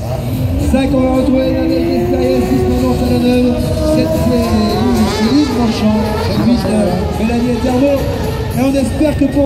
5, on va retrouver la expérience 6 à la 9. 7, c'est Louise Marchand. 8, Mélanie Et on espère que pour